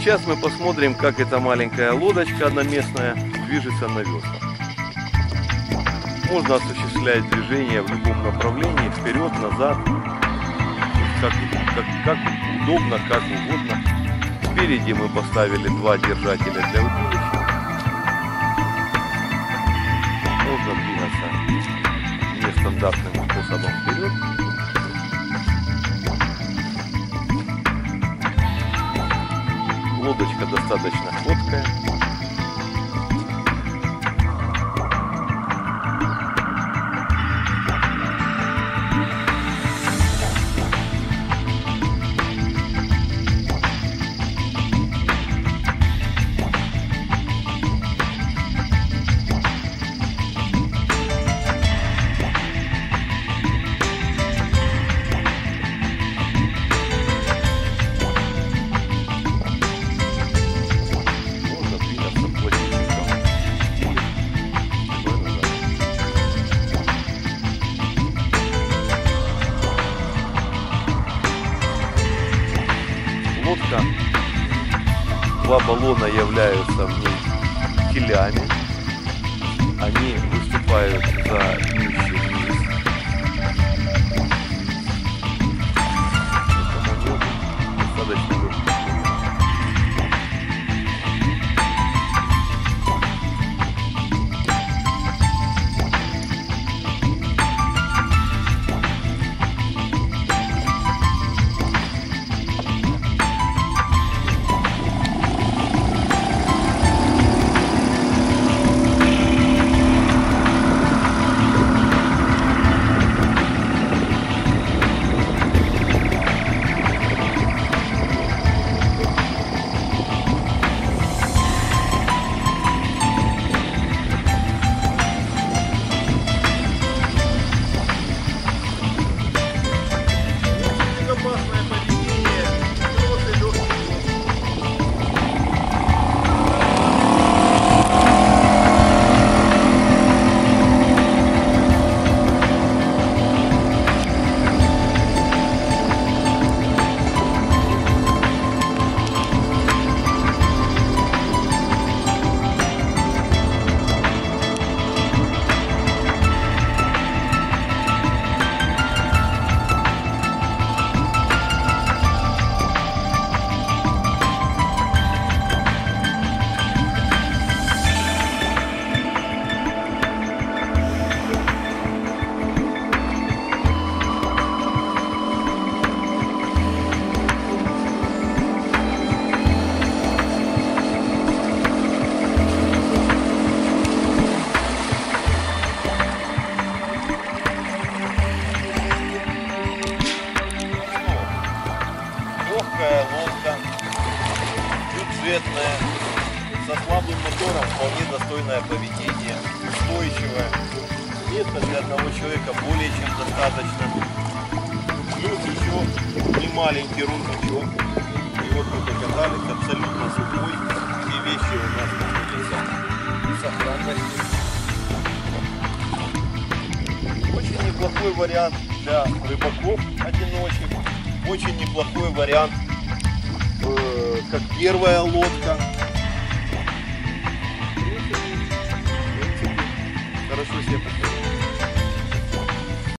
сейчас мы посмотрим, как эта маленькая лодочка одноместная движется на веслах. Можно осуществлять движение в любом направлении, вперед, назад, как, как, как удобно, как угодно. Спереди мы поставили два держателя для удилища. Можно двигаться нестандартным способом вперед. Лодочка достаточно ходкая. Лодка, два баллона являются в ней килями. Они выступают за бюджетная, со слабым мотором, вполне достойное поведение, устойчивое. Места для одного человека более чем достаточно. Плюс еще не маленький руль И вот мы покатались абсолютно сухой. Все вещи у нас находятся в сохранности. Очень неплохой вариант для рыбаков одиночек. Очень неплохой вариант, как первая лодка.